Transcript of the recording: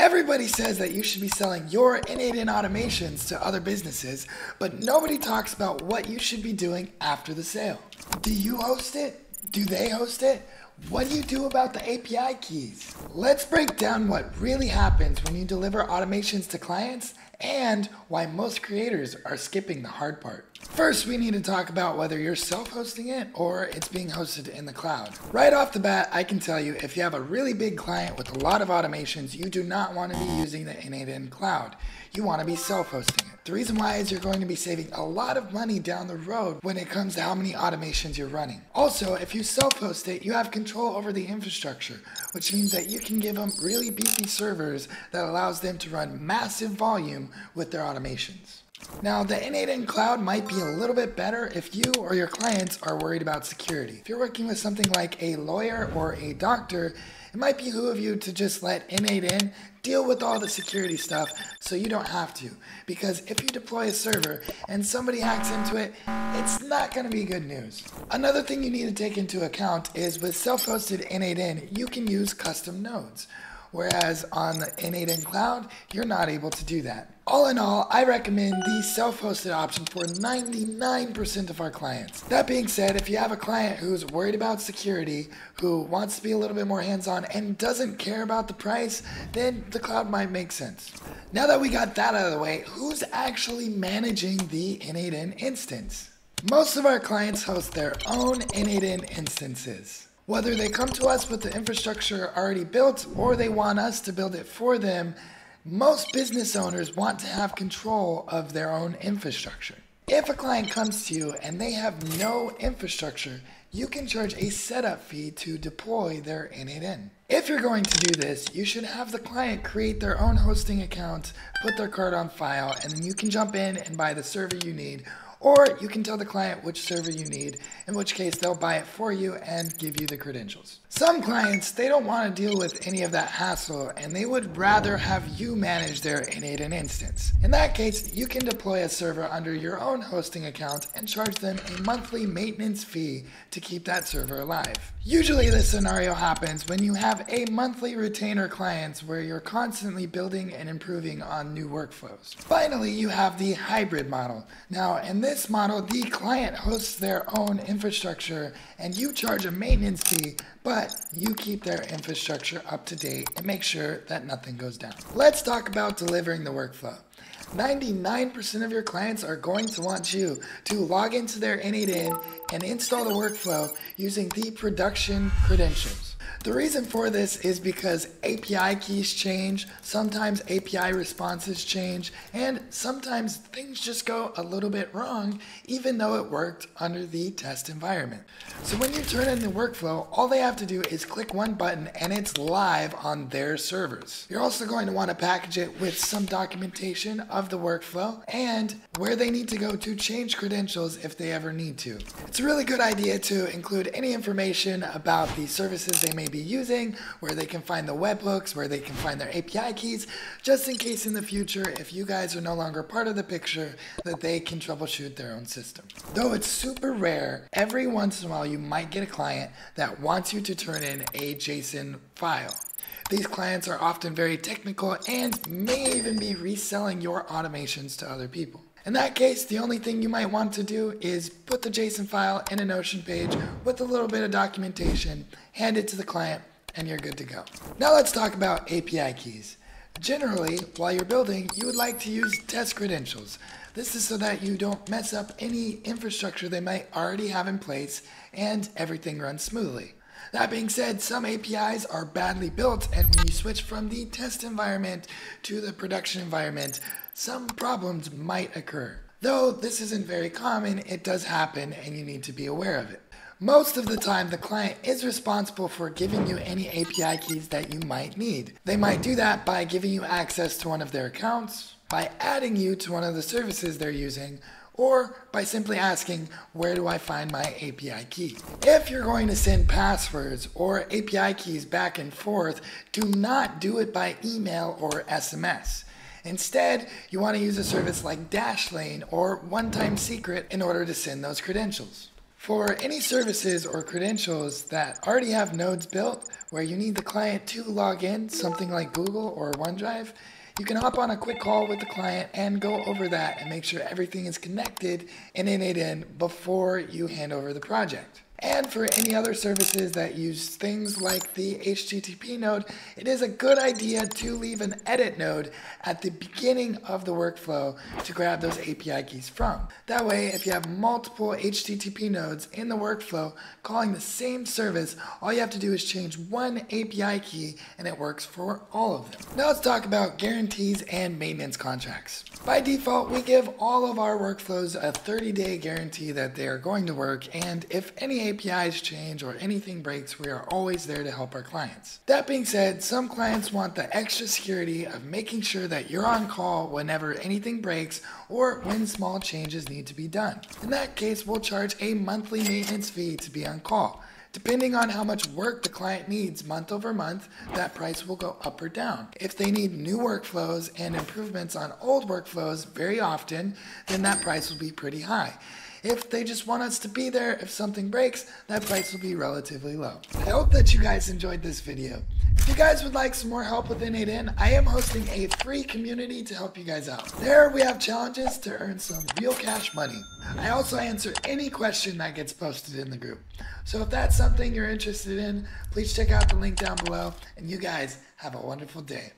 Everybody says that you should be selling your N8N automations to other businesses, but nobody talks about what you should be doing after the sale. Do you host it? Do they host it? What do you do about the API keys? Let's break down what really happens when you deliver automations to clients and why most creators are skipping the hard part. First, we need to talk about whether you're self-hosting it or it's being hosted in the cloud. Right off the bat, I can tell you if you have a really big client with a lot of automations, you do not want to be using the N8N cloud. You want to be self-hosting it. The reason why is you're going to be saving a lot of money down the road when it comes to how many automations you're running. Also, if you self-host it, you have control over the infrastructure, which means that you can give them really beefy servers that allows them to run massive volume with their automations. Now, the N8N Cloud might be a little bit better if you or your clients are worried about security. If you're working with something like a lawyer or a doctor, it might be who of you to just let N8N deal with all the security stuff so you don't have to. Because if you deploy a server and somebody hacks into it, it's not going to be good news. Another thing you need to take into account is with self-hosted N8N, you can use custom nodes. Whereas on the N8N Cloud, you're not able to do that. All in all, I recommend the self-hosted option for 99% of our clients. That being said, if you have a client who's worried about security, who wants to be a little bit more hands-on and doesn't care about the price, then the cloud might make sense. Now that we got that out of the way, who's actually managing the N8N instance? Most of our clients host their own N8N instances. Whether they come to us with the infrastructure already built or they want us to build it for them, most business owners want to have control of their own infrastructure. If a client comes to you and they have no infrastructure, you can charge a setup fee to deploy their N8N. If you're going to do this, you should have the client create their own hosting account, put their card on file, and then you can jump in and buy the server you need or you can tell the client which server you need, in which case they'll buy it for you and give you the credentials. Some clients, they don't want to deal with any of that hassle and they would rather have you manage their N8N instance. In that case, you can deploy a server under your own hosting account and charge them a monthly maintenance fee to keep that server alive. Usually this scenario happens when you have a monthly retainer clients where you're constantly building and improving on new workflows. Finally, you have the hybrid model. Now, in this model, the client hosts their own infrastructure and you charge a maintenance fee, but you keep their infrastructure up to date and make sure that nothing goes down. Let's talk about delivering the workflow. 99% of your clients are going to want you to log into their N8N and install the workflow using the production credentials. The reason for this is because API keys change, sometimes API responses change, and sometimes things just go a little bit wrong even though it worked under the test environment. So when you turn in the workflow, all they have to do is click one button and it's live on their servers. You're also going to want to package it with some documentation of the workflow and where they need to go to change credentials if they ever need to. It's a really good idea to include any information about the services they may be using, where they can find the webhooks, where they can find their API keys, just in case in the future, if you guys are no longer part of the picture, that they can troubleshoot their own system. Though it's super rare, every once in a while you might get a client that wants you to turn in a JSON file. These clients are often very technical and may even be reselling your automations to other people. In that case, the only thing you might want to do is put the JSON file in a Notion page with a little bit of documentation, hand it to the client, and you're good to go. Now let's talk about API keys. Generally, while you're building, you would like to use test credentials. This is so that you don't mess up any infrastructure they might already have in place and everything runs smoothly. That being said, some APIs are badly built, and when you switch from the test environment to the production environment, some problems might occur. Though this isn't very common, it does happen and you need to be aware of it. Most of the time, the client is responsible for giving you any API keys that you might need. They might do that by giving you access to one of their accounts, by adding you to one of the services they're using, or by simply asking, where do I find my API key? If you're going to send passwords or API keys back and forth, do not do it by email or SMS. Instead, you want to use a service like Dashlane or One Time Secret in order to send those credentials. For any services or credentials that already have nodes built where you need the client to log in, something like Google or OneDrive, you can hop on a quick call with the client and go over that and make sure everything is connected and in N8N before you hand over the project. And for any other services that use things like the HTTP node, it is a good idea to leave an edit node at the beginning of the workflow to grab those API keys from. That way, if you have multiple HTTP nodes in the workflow calling the same service, all you have to do is change one API key and it works for all of them. Now let's talk about guarantees and maintenance contracts. By default, we give all of our workflows a 30 day guarantee that they are going to work and if any APIs change or anything breaks, we are always there to help our clients. That being said, some clients want the extra security of making sure that you're on call whenever anything breaks or when small changes need to be done. In that case, we'll charge a monthly maintenance fee to be on call. Depending on how much work the client needs month over month, that price will go up or down. If they need new workflows and improvements on old workflows very often, then that price will be pretty high. If they just want us to be there if something breaks, that price will be relatively low. I hope that you guys enjoyed this video. If you guys would like some more help with N8N, I am hosting a free community to help you guys out. There we have challenges to earn some real cash money. I also answer any question that gets posted in the group. So if that's something you're interested in, please check out the link down below and you guys have a wonderful day.